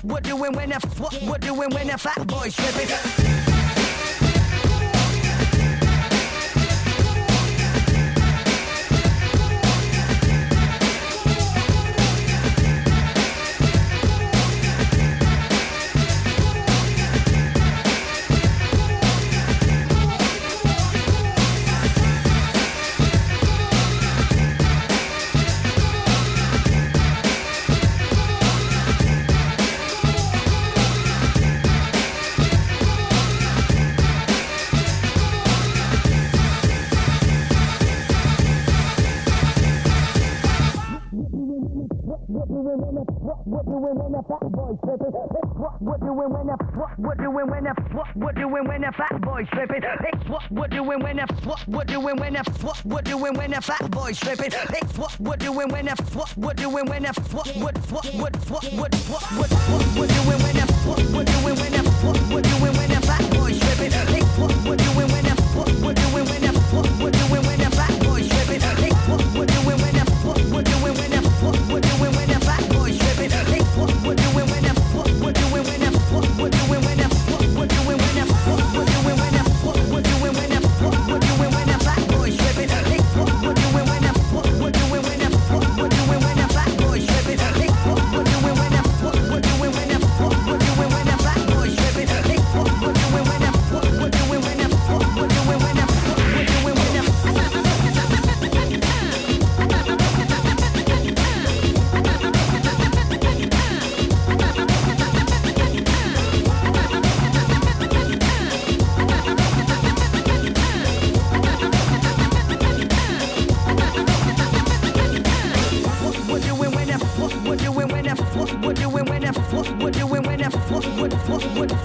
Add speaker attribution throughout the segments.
Speaker 1: what we're doing when the what we're doing when the fat boy stripping. Doing when the what what doing when the fat boy stripping? What what doing when the what what doing when the what what doing when the fat boy stripping? What what doing when the what what doing when the what what doing when the fat boy stripping? What what doing when the what what doing when the what what what what what what what what what what doing when the what what doing when the what what doing when the fat boy stripping? What what doing when the what what doing when the what what doing when the fat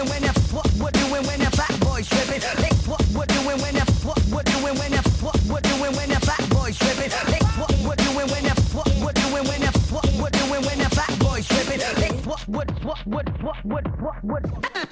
Speaker 1: doing when the what we're doing when the fat boy stripping? What we're doing when the what we're doing when the what we're doing when the fat boy stripping? What we're doing when the what we're doing when the what we're doing when the fat boy stripping? What what what what what what what what